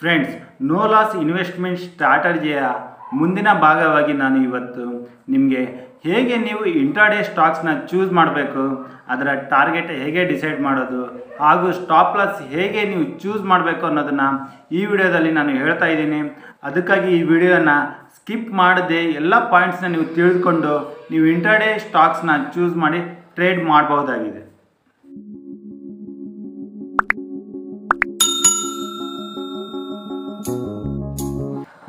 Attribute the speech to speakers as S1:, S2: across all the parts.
S1: Friends no loss investment ಸ್ಟ್ರಾಟಜಿಯ ಮುಂದಿನ ಭಾಗವಾಗಿ ನಾನು ಇವತ್ತು ನಿಮಗೆ ಹೇಗೆ ನೀವು ಇಂಟ್ರಾಡೇ ಸ್ಟಾಕ್ಸ್ನ ಚೂಸ್ ಮಾಡಬೇಕು, ಅದರ ಟಾರ್ಗೆಟ್ ಹೇಗೆ ಡಿಸೈಡ್ ಮಾಡೋದು, ಹಾಗೂ ಸ್ಟಾಪ್ ಲಾಸ್ ಹೇಗೆ ನೀವು ಚೂಸ್ ಮಾಡಬೇಕು ಅನ್ನೋದನ್ನು ಈ ವಿಡಿಯೋದಲ್ಲಿ ನಾನು ಹೇಳ್ತಾ ಇದ್ದೀನಿ. ಅದಕ್ಕಾಗಿ ಈ ವಿಡಿಯೋನ ಸ್ಕಿಪ್ ಮಾಡದೆ ಎಲ್ಲ ಪಾಯಿಂಟ್ಸ್ನ ನೀವು ತಿಳಿದುಕೊಂಡು ನೀವು ಇಂಟರ್ಡೇ ಸ್ಟಾಕ್ಸ್ನ ಚೂಸ್ ಮಾಡಿ ಟ್ರೇಡ್ ಮಾಡಬಹುದಾಗಿದೆ.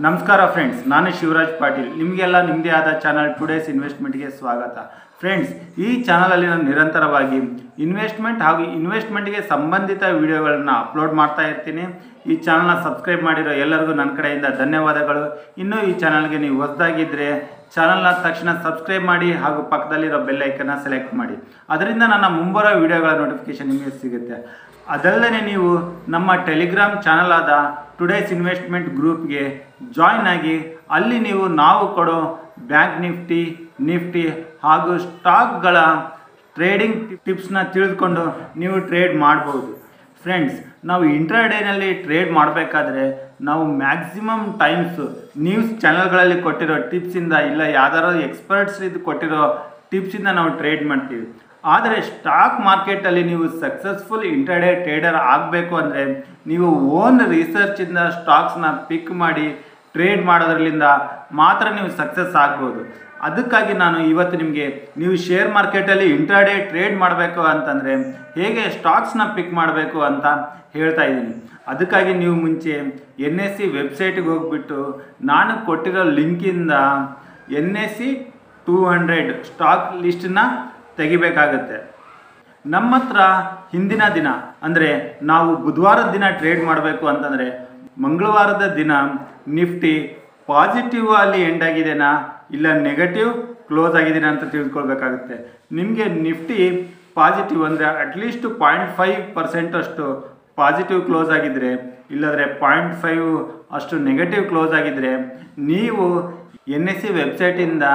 S1: ನಮಸ್ಕಾರ ಫ್ರೆಂಡ್ಸ್ ನಾನು ಶಿವರಾಜ್ ಪಾಟೀಲ್. ನಿಮಗೆಲ್ಲ ನಿಮ್ಮದೇ ಆದ ಚಾನಲ್ ಟುಡೇಸ್ ಇನ್ವೆಸ್ಟ್ಮೆಂಟ್ಗೆ ಸ್ವಾಗತ. ಫ್ರೆಂಡ್ಸ್ ಈ ಚಾನಲಲ್ಲಿ ನಾನು ನಿರಂತರವಾಗಿ ಇನ್ವೆಸ್ಟ್ಮೆಂಟ್ ಹಾಗೂ ಇನ್ವೆಸ್ಟ್ಮೆಂಟ್ಗೆ ಸಂಬಂಧಿತ ವಿಡಿಯೋಗಳನ್ನು ಅಪ್ಲೋಡ್ ಮಾಡ್ತಾ ಇರ್ತೀನಿ. ಈ ಚಾನಲ್ನ ಸಬ್ಸ್ಕ್ರೈಬ್ ಮಾಡಿರೋ ಎಲ್ಲರಿಗೂ ನನ್ನ ಕಡೆಯಿಂದ ಧನ್ಯವಾದಗಳು. ಇನ್ನೂ ಈ ಚಾನಲ್ಗೆ ನೀವು ಹೊಸದಾಗಿದ್ದರೆ ಚಾನಲ್ನ ತಕ್ಷಣ ಸಬ್ಸ್ಕ್ರೈಬ್ ಮಾಡಿ ಹಾಗೂ ಪಕ್ಕದಲ್ಲಿರೋ ಬೆಲ್ಲೈಕನ್ನ ಸೆಲೆಕ್ಟ್ ಮಾಡಿ. ಅದರಿಂದ ನನ್ನ ಮುಂಬರೋ ವಿಡಿಯೋಗಳ ನೋಟಿಫಿಕೇಶನ್ ನಿಮಗೆ ಸಿಗುತ್ತೆ. ಅದಲ್ಲದೆ ನೀವು ನಮ್ಮ ಟೆಲಿಗ್ರಾಮ್ ಚಾನಲ್ ಆದ ಟುಡೇಸ್ ಇನ್ವೆಸ್ಟ್ಮೆಂಟ್ ಗ್ರೂಪ್ಗೆ ಜಾಯ್ನ್ ಆಗಿ ಅಲ್ಲಿ ನೀವು ನಾವು ಕೊಡೋ ಬ್ಯಾಂಕ್ ನಿಫ್ಟಿ ನಿಫ್ಟಿ ಹಾಗೂ ಸ್ಟಾಕ್ಗಳ ಟ್ರೇಡಿಂಗ್ ಟಿಪ್ಸ್ನ ತಿಳಿದುಕೊಂಡು ನೀವು ಟ್ರೇಡ್ ಮಾಡ್ಬೋದು. ಫ್ರೆಂಡ್ಸ್, ನಾವು ಇಂಟ್ರಾಡೇನಲ್ಲಿ ಟ್ರೇಡ್ ಮಾಡಬೇಕಾದ್ರೆ ನಾವು ಮ್ಯಾಕ್ಸಿಮಮ್ ಟೈಮ್ಸು ನ್ಯೂಸ್ ಚಾನಲ್ಗಳಲ್ಲಿ ಕೊಟ್ಟಿರೋ ಟಿಪ್ಸಿಂದ ಇಲ್ಲ ಯಾವ್ದಾದ್ರು ಎಕ್ಸ್ಪರ್ಟ್ಸ್ ಇದು ಕೊಟ್ಟಿರೋ ಟಿಪ್ಸಿಂದ ನಾವು ಟ್ರೇಡ್ ಮಾಡ್ತೀವಿ. ಆದರೆ ಸ್ಟಾಕ್ ಮಾರ್ಕೆಟಲ್ಲಿ ನೀವು ಸಕ್ಸಸ್ಫುಲ್ ಇಂಟ್ರಾಡೇ ಟ್ರೇಡರ್ ಆಗಬೇಕು ಅಂದರೆ ನೀವು ಓನ್ ರಿಸರ್ಚಿಂದ ಸ್ಟಾಕ್ಸ್ನ ಪಿಕ್ ಮಾಡಿ ಟ್ರೇಡ್ ಮಾಡೋದ್ರಲ್ಲಿಂದ ಮಾತ್ರ ನೀವು ಸಕ್ಸಸ್ ಆಗ್ಬೋದು. ಅದಕ್ಕಾಗಿ ನಾನು ಇವತ್ತು ನಿಮಗೆ ನೀವು ಶೇರ್ ಮಾರ್ಕೆಟಲ್ಲಿ ಇಂಟ್ರಾಡೇ ಟ್ರೇಡ್ ಮಾಡಬೇಕು ಅಂತಂದರೆ ಹೇಗೆ ಸ್ಟಾಕ್ಸ್ನ ಪಿಕ್ ಮಾಡಬೇಕು ಅಂತ ಹೇಳ್ತಾ ಇದ್ದೀನಿ. ಅದಕ್ಕಾಗಿ ನೀವು ಮುಂಚೆ ಎನ್ ಎಸ್ ಸಿ ವೆಬ್ಸೈಟಿಗೆ ಹೋಗ್ಬಿಟ್ಟು ನಾನು ಕೊಟ್ಟಿರೋ ಲಿಂಕಿಂದ N S C two hundred stock ಲಿಸ್ಟನ್ನ ತೆಗಿಬೇಕಾಗತ್ತೆ. ನಮ್ಮ ಹತ್ರ ಹಿಂದಿನ ದಿನ, ಅಂದರೆ ನಾವು ಬುಧವಾರದ ದಿನ ಟ್ರೇಡ್ ಮಾಡಬೇಕು ಅಂತಂದರೆ ಮಂಗಳವಾರದ ದಿನ ನಿಫ್ಟಿ ಪಾಸಿಟಿವ್ ಅಲ್ಲಿ ಎಂಡ್ ಆಗಿದೆನಾ? ಇಲ್ಲ ನೆಗೆಟಿವ್ ಕ್ಲೋಸ್ ಆಗಿದೆನಾ ಅಂತ ತಿಳ್ಕೊಳ್ಬೇಕಾಗುತ್ತೆ. ನಿಮಗೆ ನಿಫ್ಟಿ ಪಾಸಿಟಿವ್ ಅಂದರೆ at least point five percent ಅಷ್ಟು ಪಾಸಿಟಿವ್ ಕ್ಲೋಸ್ ಆಗಿದ್ದರೆ ಇಲ್ಲದ್ರೆ ಪಾಯಿಂಟ್ ಫೈವ್ ಅಷ್ಟು ನೆಗೆಟಿವ್ ಕ್ಲೋಸ್ ಆಗಿದ್ದರೆ ನೀವು ಎನ್ ಎಸ್ ಸಿ ವೆಬ್ಸೈಟಿಂದ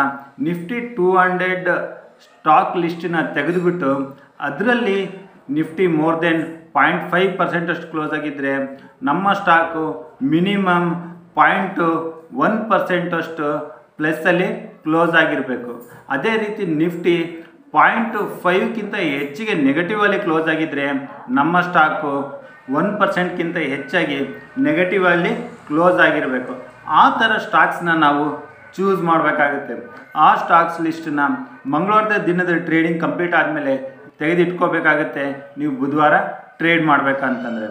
S1: ನಿಫ್ಟಿ ಟೂ ಹಂಡ್ರೆಡ್ ಸ್ಟಾಕ್ ಲಿಸ್ಟನ್ನ ತೆಗೆದುಬಿಟ್ಟು ಅದರಲ್ಲಿ Nifty more than point five percent ಅಷ್ಟು ಕ್ಲೋಸ್ ಆಗಿದ್ದರೆ ನಮ್ಮ ಸ್ಟಾಕು ಮಿನಿಮಮ್ ಪಾಯಿಂಟು ಒನ್ ಪರ್ಸೆಂಟಷ್ಟು ಪ್ಲಸ್ಸಲ್ಲಿ ಕ್ಲೋಸ್ ಆಗಿರಬೇಕು. ಅದೇ ರೀತಿ ನಿಫ್ಟಿ ಪಾಯಿಂಟ್ ಫೈವ್ಗಿಂತ ಹೆಚ್ಚಿಗೆ ನೆಗೆಟಿವಲ್ಲಿ ಕ್ಲೋಸ್ ಆಗಿದ್ದರೆ ನಮ್ಮ ಸ್ಟಾಕು ಒನ್ ಪರ್ಸೆಂಟ್ಗಿಂತ ಹೆಚ್ಚಾಗಿ ನೆಗೆಟಿವಲ್ಲಿ ಕ್ಲೋಸ್ ಆಗಿರಬೇಕು. ಆ ಥರ ಸ್ಟಾಕ್ಸ್ನ ನಾವು ಚೂಸ್ ಮಾಡಬೇಕಾಗುತ್ತೆ. ಆ ಸ್ಟಾಕ್ಸ್ ಲಿಸ್ಟನ್ನ ಮಂಗಳವಾರದ ದಿನದ ಟ್ರೇಡಿಂಗ್ ಕಂಪ್ಲೀಟ್ ಆದಮೇಲೆ ತೆಗೆದಿಟ್ಕೋಬೇಕಾಗುತ್ತೆ. ನೀವು ಬುಧವಾರ ಟ್ರೇಡ್ ಮಾಡಬೇಕಂತಂದರೆ.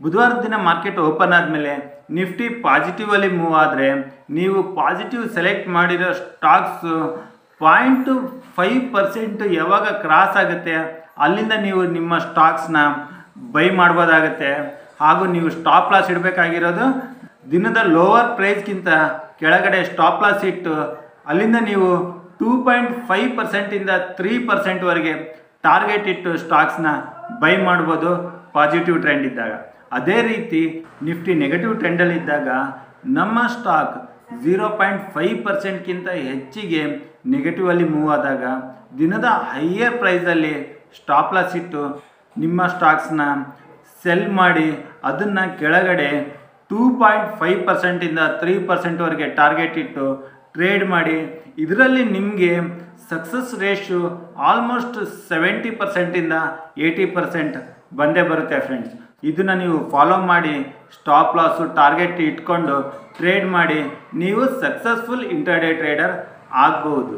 S1: ಬುಧವಾರದ ದಿನ ಮಾರ್ಕೆಟ್ ಓಪನ್ ಆದಮೇಲೆ ನಿಫ್ಟಿ ಪಾಸಿಟಿವಲ್ಲಿ ಮೂವ್ ಆದರೆ ನೀವು ಪಾಸಿಟಿವ್ ಸೆಲೆಕ್ಟ್ ಮಾಡಿರೋ ಸ್ಟಾಕ್ಸು ಪಾಯಿಂಟ್ ಫೈವ್ ಪರ್ಸೆಂಟ್ ಯಾವಾಗ ಕ್ರಾಸ್ ಆಗುತ್ತೆ, ಅಲ್ಲಿಂದ ನೀವು ನಿಮ್ಮ ಸ್ಟಾಕ್ಸ್ನ ಬೈ ಮಾಡ್ಬೋದಾಗತ್ತೆ. ಹಾಗೂ ನೀವು ಸ್ಟಾಪ್ ಲಾಸ್ ಇಡಬೇಕಾಗಿರೋದು ದಿನದ ಲೋವರ್ ಪ್ರೈಸ್ಗಿಂತ ಕೆಳಗಡೆ ಸ್ಟಾಪ್ ಲಾಸ್ ಇಟ್ಟು ಅಲ್ಲಿಂದ ನೀವು ಟೂ ಪಾಯಿಂಟ್ ಫೈವ್ ಪರ್ಸೆಂಟಿಂದ ತ್ರೀ ಪರ್ಸೆಂಟ್ವರೆಗೆ ಟಾರ್ಗೆಟ್ ಇಟ್ಟು ಸ್ಟಾಕ್ಸ್ನ ಬೈ ಮಾಡ್ಬೋದು ಪಾಸಿಟಿವ್ ಟ್ರೆಂಡ್ ಇದ್ದಾಗ. ಅದೇ ರೀತಿ ನಿಫ್ಟಿ ನೆಗೆಟಿವ್ ಟ್ರೆಂಡಲ್ಲಿದ್ದಾಗ ನಮ್ಮ ಸ್ಟಾಕ್ ಝೀರೋ ಪಾಯಿಂಟ್ ಫೈವ್ ಪರ್ಸೆಂಟ್ಗಿಂತ ಹೆಚ್ಚಿಗೆ ನೆಗೆಟಿವಲ್ಲಿ ಮೂವ್ ಆದಾಗ ದಿನದ ಹೈಯರ್ ಪ್ರೈಸಲ್ಲಿ ಸ್ಟಾಪ್ ಲಾಸ್ ಇಟ್ಟು ನಿಮ್ಮ ಸ್ಟಾಕ್ಸ್ನ ಸೆಲ್ ಮಾಡಿ ಅದನ್ನು ಕೆಳಗಡೆ ಟೂ ಪಾಯಿಂಟ್ ಫೈವ್ ಪರ್ಸೆಂಟಿಂದ ತ್ರೀ ಪರ್ಸೆಂಟ್ವರೆಗೆ ಟಾರ್ಗೆಟ್ ಇಟ್ಟು ಟ್ರೇಡ್ ಮಾಡಿ, ಇದರಲ್ಲಿ ನಿಮಗೆ ಸಕ್ಸಸ್ ರೇಷು ಆಲ್ಮೋಸ್ಟ್ ಸೆವೆಂಟಿ ಪರ್ಸೆಂಟಿಂದ ಏಯ್ಟಿ ಪರ್ಸೆಂಟ್ ಬಂದೇ ಬರುತ್ತೆ ಫ್ರೆಂಡ್ಸ್ ಇದನ್ನು ನೀವು ಫಾಲೋ ಮಾಡಿ ಸ್ಟಾಪ್ ಲಾಸು ಟಾರ್ಗೆಟ್ ಇಟ್ಕೊಂಡು ಟ್ರೇಡ್ ಮಾಡಿ, ನೀವು ಸಕ್ಸಸ್ಫುಲ್ ಇಂಟರ್ಡೇ ಟ್ರೇಡರ್ ಆಗ್ಬೋದು.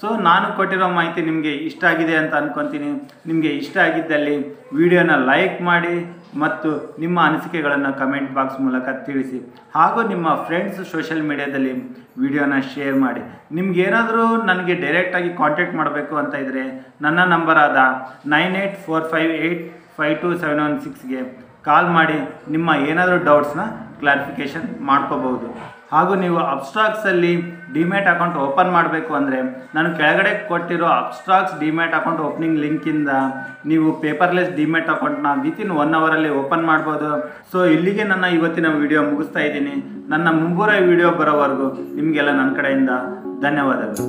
S1: ಸೊ ನಾನು ಕೊಟ್ಟಿರೋ ಮಾಹಿತಿ ನಿಮಗೆ ಇಷ್ಟ ಆಗಿದೆ ಅಂತ ಅಂದ್ಕೊತೀನಿ ನಿಮಗೆ ಇಷ್ಟ ಆಗಿದ್ದಲ್ಲಿ ವಿಡಿಯೋನ ಲೈಕ್ ಮಾಡಿ ಮತ್ತು ನಿಮ್ಮ ಅನಿಸಿಕೆಗಳನ್ನು ಕಮೆಂಟ್ ಬಾಕ್ಸ್ ಮೂಲಕ ತಿಳಿಸಿ. ಹಾಗೂ ನಿಮ್ಮ ಫ್ರೆಂಡ್ಸ್ ಸೋಷಿಯಲ್ ಮೀಡಿಯಾದಲ್ಲಿ ವಿಡಿಯೋನ ಶೇರ್ ಮಾಡಿ. ನಿಮಗೇನಾದರೂ ನನಗೆ ಡೈರೆಕ್ಟಾಗಿ ಕಾಂಟ್ಯಾಕ್ಟ್ ಮಾಡಬೇಕು ಅಂತ ಇದ್ದರೆ ನನ್ನ ನಂಬರಾದ nine eight four five eight five two seven one ಸಿಕ್ಸ್ಗೆ call ಮಾಡಿ ನಿಮ್ಮ ಏನಾದರೂ ಡೌಟ್ಸ್ನ ಕ್ಲಾರಿಫಿಕೇಷನ್ ಮಾಡ್ಕೋಬಹುದು. ಹಾಗೂ ನೀವು ಅಬ್ಸ್ಟ್ರಾಕ್ಸಲ್ಲಿ ಡಿಮ್ಯಾಟ್ ಅಕೌಂಟ್ ಓಪನ್ ಮಾಡಬೇಕು ಅಂದರೆ ನಾನು ಕೆಳಗಡೆ ಕೊಟ್ಟಿರೋ ಅಬ್ಸ್ಟ್ರಾಕ್ಸ್ ಡಿಮ್ಯಾಟ್ ಅಕೌಂಟ್ ಓಪನಿಂಗ್ ಲಿಂಕಿಂದ ನೀವು ಪೇಪರ್ಲೆಸ್ ಡಿಮ್ಯಾಟ್ ಅಕೌಂಟ್ನ ವಿತಿನ್ ಒನ್ ಅವರಲ್ಲಿ ಓಪನ್ ಮಾಡ್ಬೋದು. ಸೊ ಇಲ್ಲಿಗೆ ನನ್ನ ಇವತ್ತಿನ ವಿಡಿಯೋ ಮುಗಿಸ್ತಾ ಇದ್ದೀನಿ. ನನ್ನ ಮುಂಬೂರ ವಿಡಿಯೋ ಬರೋವರೆಗೂ ನಿಮಗೆಲ್ಲ ನನ್ನ ಕಡೆಯಿಂದ ಧನ್ಯವಾದಗಳು.